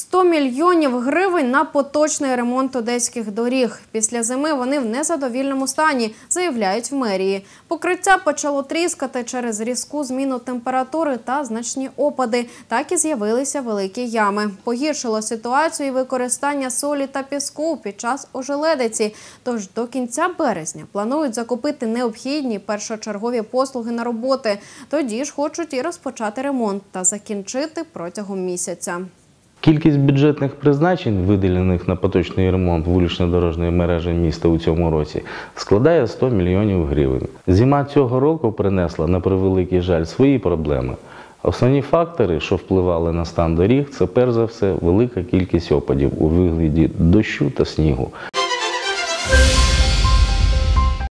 100 мільйонів гривень на поточний ремонт одеських доріг. Після зими вони в незадовільному стані, заявляють в мерії. Покриття почало тріскати через різку зміну температури та значні опади. Так і з'явилися великі ями. Погіршило ситуацію і використання солі та піску під час ожеледиці. Тож до кінця березня планують закупити необхідні першочергові послуги на роботи. Тоді ж хочуть і розпочати ремонт та закінчити протягом місяця. Кількість бюджетних призначень, виділених на поточний ремонт вулично-дорожньої мережі міста у цьому році, складає 100 мільйонів гривень. Зима цього року принесла на превеликий жаль свої проблеми. Основні фактори, що впливали на стан доріг, це перш за все велика кількість опадів у вигляді дощу та снігу.